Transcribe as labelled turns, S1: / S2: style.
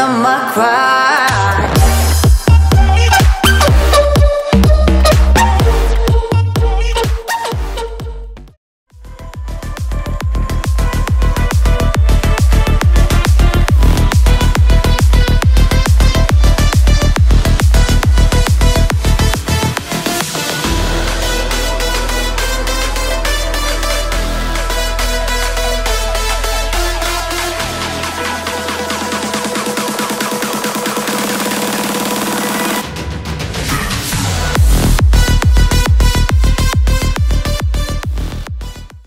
S1: of my crowd.